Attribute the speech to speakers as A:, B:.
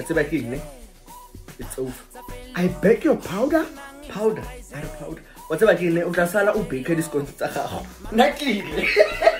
A: batseba ke ne its over i back your powder powder
B: ar powder batseba ke ne o tla sala o bake discontse tsa gago
C: nna kele